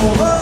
over.